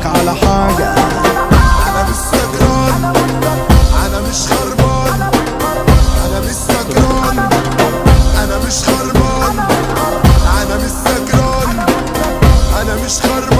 لك على حاجة. أنا مش سكران. أنا مش خربان. أنا مش سكران. أنا مش خربان. أنا مش سكران. أنا مش خربان.